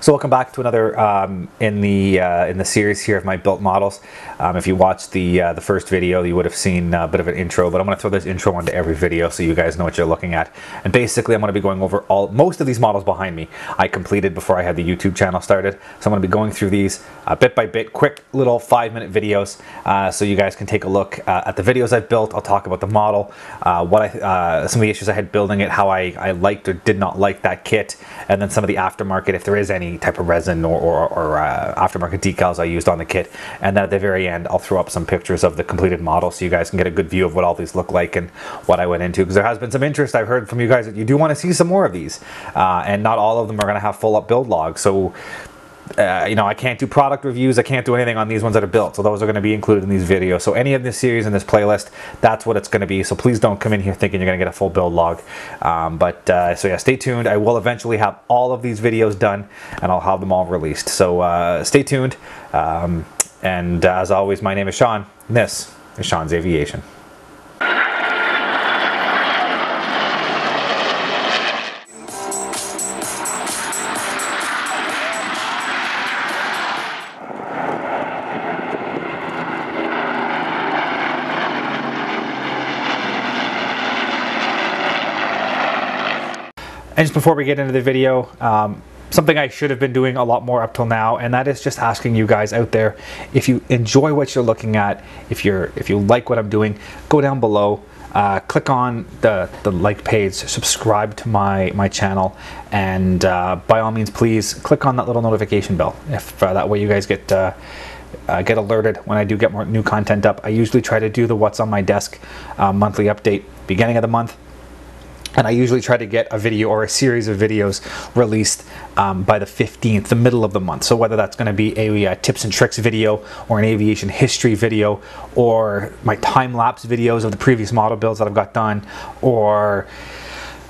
So welcome back to another um, in the uh, in the series here of my built models. Um, if you watched the uh, the first video, you would have seen a bit of an intro, but I'm going to throw this intro onto every video so you guys know what you're looking at. And basically, I'm going to be going over all most of these models behind me. I completed before I had the YouTube channel started, so I'm going to be going through these uh, bit by bit, quick little five minute videos, uh, so you guys can take a look uh, at the videos I've built. I'll talk about the model, uh, what I some of the issues I had building it, how I, I liked or did not like that kit, and then some of the aftermarket if there is any type of resin or, or, or uh, aftermarket decals I used on the kit. And then at the very end, I'll throw up some pictures of the completed model so you guys can get a good view of what all these look like and what I went into. Because there has been some interest. I've heard from you guys that you do want to see some more of these. Uh, and not all of them are going to have full up build logs. So uh, you know, I can't do product reviews. I can't do anything on these ones that are built. So those are going to be included in these videos. So any of this series in this playlist, that's what it's going to be. So please don't come in here thinking you're going to get a full build log. Um, but uh, so yeah, stay tuned. I will eventually have all of these videos done and I'll have them all released. So uh, stay tuned. Um, and as always, my name is Sean. This is Sean's Aviation. And just before we get into the video, um, something I should have been doing a lot more up till now, and that is just asking you guys out there if you enjoy what you're looking at, if you're if you like what I'm doing, go down below. Uh, click on the, the like page, subscribe to my, my channel, and uh, by all means, please click on that little notification bell. If uh, that way you guys get uh, uh, get alerted when I do get more new content up. I usually try to do the what's on my desk uh, monthly update beginning of the month and I usually try to get a video or a series of videos released um, by the 15th, the middle of the month. So whether that's going to be a, tips and tricks video or an aviation history video or my time-lapse videos of the previous model builds that I've got done or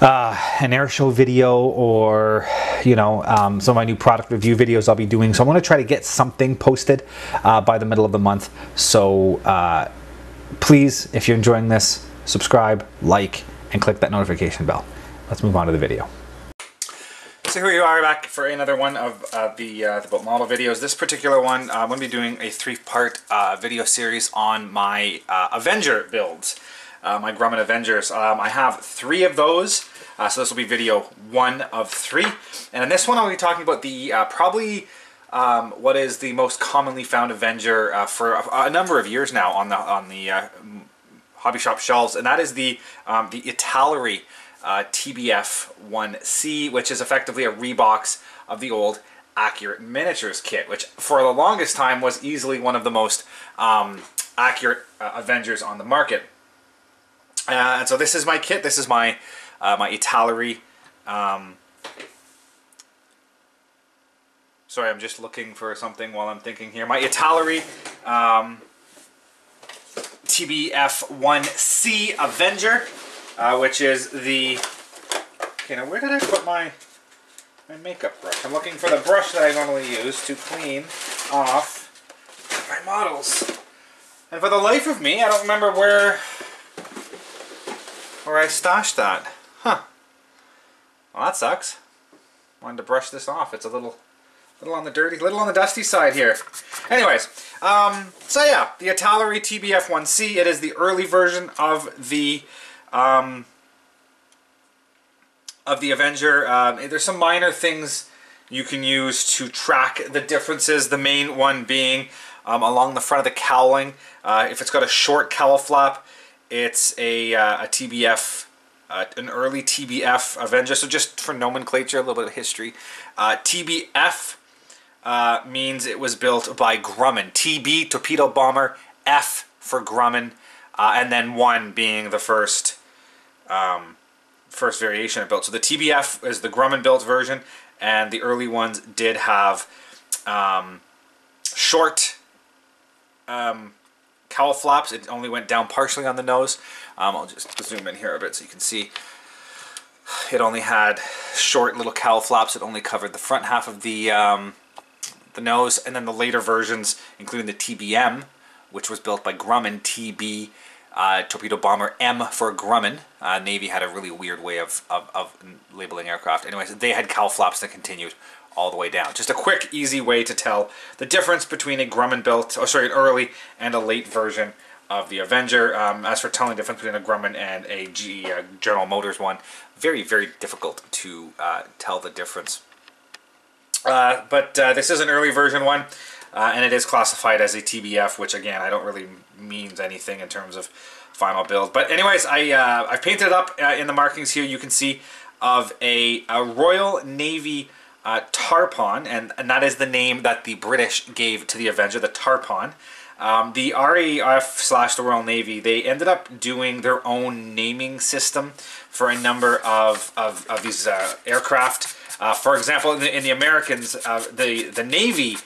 uh, an air show video or you know um, some of my new product review videos I'll be doing. So I'm going to try to get something posted uh, by the middle of the month. So uh, please, if you're enjoying this, subscribe, like, and click that notification bell. Let's move on to the video. So here we are back for another one of uh, the, uh, the boat model videos. This particular one, uh, I'm going to be doing a three-part uh, video series on my uh, Avenger builds, uh, my Grumman Avengers. Um, I have three of those, so this will be video one of three. And in this one I'll be talking about the probably um, what is the most commonly found Avenger for a, a, number of years now on the on the hobby shop shelves, and that is the um, the Italeri uh, TBF 1C, which is effectively a rebox of the old Accurate Miniatures kit, which for the longest time was easily one of the most um, accurate uh, Avengers on the market. Uh, and so this is my kit. This is my uh, my Italeri. Um, sorry, I'm just looking for something while I'm thinking here. My Italeri. Um, TBF1C Avenger, uh, which is the... Okay, now where did I put my, my makeup brush? I'm looking for the brush that I normally use to clean off my models. And for the life of me, I don't remember where, where I stashed that. Huh. Well, that sucks. Wanted to brush this off. It's a little little on the dirty, little on the dusty side here. Anyways, um, so yeah, the Italeri TBF1C, it is the early version of the, um, of the Avenger. Um, there's some minor things you can use to track the differences, the main one being um, along the front of the cowling. Uh, if it's got a short cowl flap, it's a, uh, a TBF uh, an early TBF Avenger. So just for nomenclature, a little bit of history. Uh, TBF uh, means it was built by Grumman. TB, torpedo bomber, F for Grumman, uh, and then 1 being the first um, first variation it built. So the TBF is the Grumman built version, and the early ones did have um, short um, cowl flaps. It only went down partially on the nose. Um, I'll just zoom in here a bit so you can see. It only had short little cowl flaps. It only covered the front half of the um, the nose, and then the later versions, including the TBM, which was built by Grumman, TB, uh, torpedo bomber M for Grumman. Uh, Navy had a really weird way of, of, of, labeling aircraft. Anyways, they had cowl flaps that continued all the way down. Just a quick, easy way to tell the difference between a Grumman built, oh sorry, an early and a late version of the Avenger. Um, as for telling the difference between a Grumman and a GE General Motors one, very, very difficult to uh, tell the difference. Uh, but uh, this is an early version one, uh, and it is classified as a TBF, which again, I don't really means anything in terms of final build. But anyways, I, uh, I've painted it up in the markings here. You can see of a, a Royal Navy uh, Tarpon, and, and that is the name that the British gave to the Avenger, the Tarpon. Um, the RAF slash the Royal Navy, they ended up doing their own naming system for a number of, of, of these uh, aircraft. Uh, for example, in the, in the Americans, uh, the, the Navy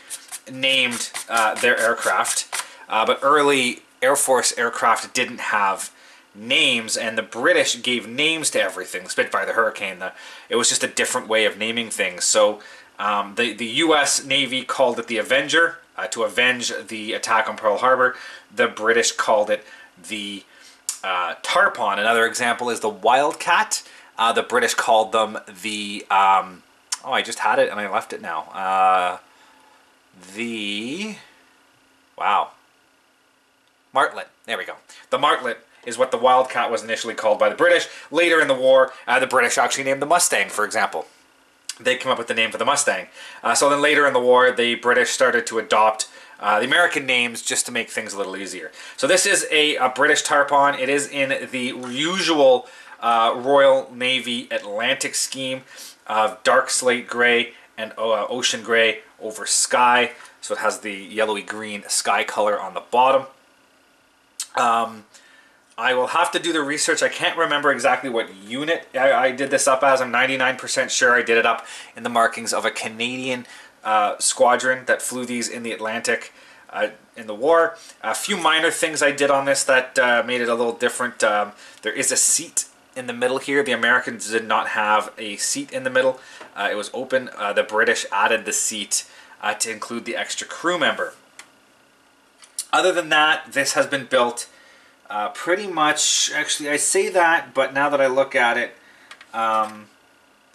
named uh, their aircraft, uh, but early Air Force aircraft didn't have names, and the British gave names to everything. Spitfire, the Hurricane, the, it was just a different way of naming things. So um, the, the U.S. Navy called it the Avenger uh, to avenge the attack on Pearl Harbor. The British called it the uh, Tarpon. Another example is the Wildcat. Uh, the British called them the... Um, oh, I just had it and I left it now. Uh, the... Wow. Martlet. There we go. The Martlet is what the Wildcat was initially called by the British. Later in the war, uh, the British actually named the Mustang, for example. They came up with the name for the Mustang. Uh, so then later in the war, the British started to adopt uh, the American names just to make things a little easier. So this is a, a British tarpon. It is in the usual uh, Royal Navy Atlantic scheme of dark slate gray and uh, ocean gray over sky. So it has the yellowy green sky color on the bottom. Um, I will have to do the research. I can't remember exactly what unit I, I did this up as. I'm 99% sure I did it up in the markings of a Canadian uh, squadron that flew these in the Atlantic uh, in the war. A few minor things I did on this that uh, made it a little different. Um, there is a seat in the middle here. The Americans did not have a seat in the middle. Uh, it was open. Uh, the British added the seat uh, to include the extra crew member. Other than that, this has been built uh, pretty much, actually I say that, but now that I look at it, um,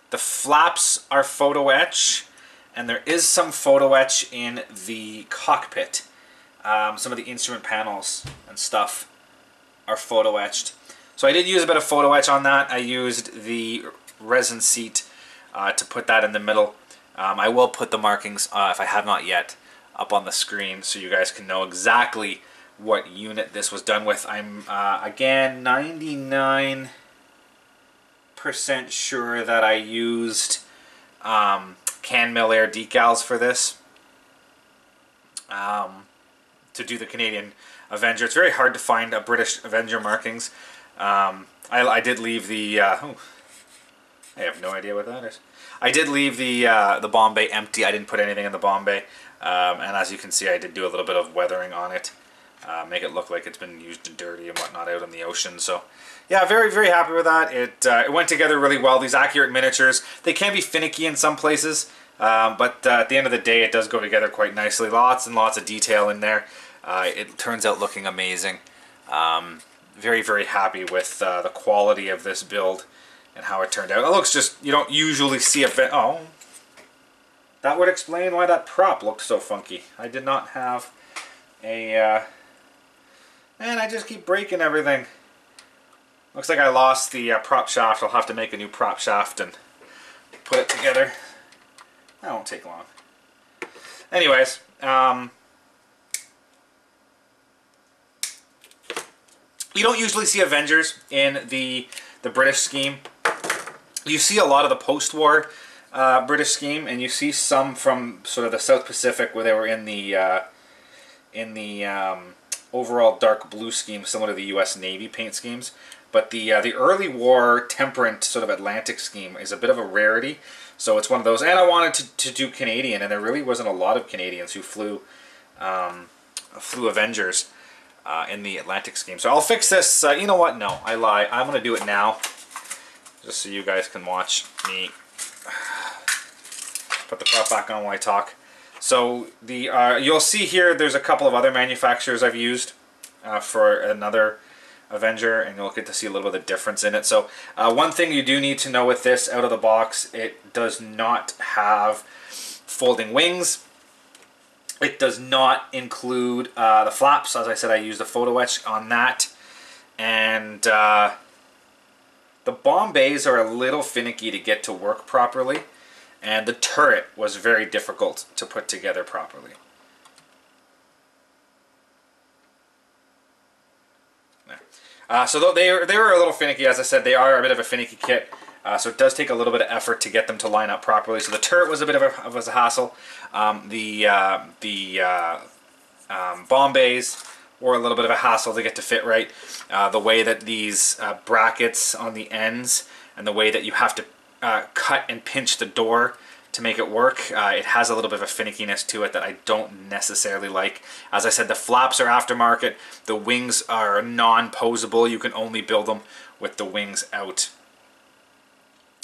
the flaps are photo etch, and there is some photo etch in the cockpit. Um, some of the instrument panels and stuff are photo etched. So I did use a bit of photo etch on that. I used the resin seat uh, to put that in the middle. Um, I will put the markings, uh, if I have not yet, up on the screen so you guys can know exactly what unit this was done with. I'm, uh, again, 99% sure that I used um, Air decals for this um, to do the Canadian Avenger. It's very hard to find a British Avenger markings. Um, I, I, did leave the... Uh, oh, I have no idea what that is. I did leave the uh, the bomb bay empty. I didn't put anything in the bomb bay. Um, and as you can see, I did do a little bit of weathering on it uh, make it look like it's been used and dirty and whatnot out in the ocean. So yeah, very, very happy with that. It, uh, it went together really well. These Accurate Miniatures, they can be finicky in some places, um, but uh, at the end of the day, it does go together quite nicely. Lots and lots of detail in there. Uh, it turns out looking amazing. Um, very, very happy with uh, the quality of this build and how it turned out. It looks just, you don't usually see a... Oh, that would explain why that prop looked so funky. I did not have a... Uh, and I just keep breaking everything. Looks like I lost the uh, prop shaft. I'll have to make a new prop shaft and put it together. That won't take long. Anyways, um, you don't usually see Avengers in the the British scheme. You see a lot of the post-war uh, British scheme, and you see some from sort of the South Pacific where they were in the uh, in the um, overall dark blue scheme similar to the U.S. Navy paint schemes. But the uh, the early war temperate sort of Atlantic scheme is a bit of a rarity. So it's one of those. And I wanted to, to do Canadian, and there really wasn't a lot of Canadians who flew um, flew Avengers uh, in the Atlantic scheme. So I'll fix this. Uh, you know what? No, I lie. I'm going to do it now, just so you guys can watch me put the prop back on while I talk. So the uh, you'll see here there's a couple of other manufacturers I've used uh, for another Avenger and you'll get to see a little bit of difference in it. So uh, one thing you do need to know with this out of the box, it does not have folding wings. It does not include uh, the flaps. As I said, I used a photo etch on that. And uh, the bomb bays are a little finicky to get to work properly. And the turret was very difficult to put together properly. Uh, so they they were a little finicky, as I said, they are a bit of a finicky kit. Uh, so it does take a little bit of effort to get them to line up properly. So the turret was a bit of a, of a hassle. Um, the uh, the uh, um, bomb bays were a little bit of a hassle to get to fit right. Uh, the way that these uh, brackets on the ends and the way that you have to uh, cut and pinch the door to make it work. Uh, it has a little bit of a finickiness to it that I don't necessarily like. As I said, the flaps are aftermarket. The wings are non-posable. You can only build them with the wings out.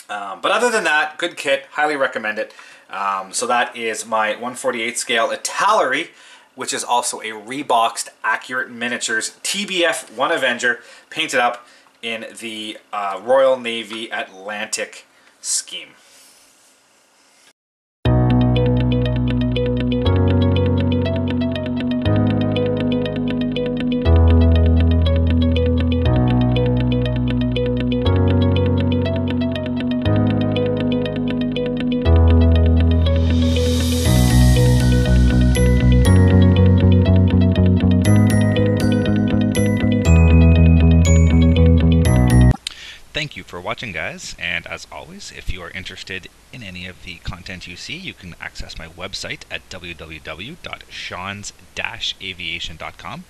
Um, but other than that, good kit. Highly recommend it. Um, so that is my 148 scale Italeri, which is also a reboxed Accurate Miniatures TBF 1 Avenger painted up in the uh, Royal Navy Atlantic scheme. Watching guys and as always if you are interested in any of the content you see you can access my website at www.seans-aviation.com.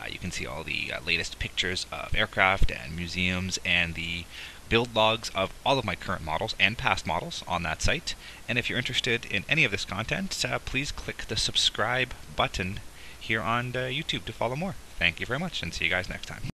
uh, you can see all the uh, latest pictures of aircraft and museums and the build logs of all of my current models and past models on that site and if you're interested in any of this content uh, please click the subscribe button here on uh, YouTube to follow more. Thank you very much and see you guys next time.